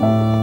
嗯。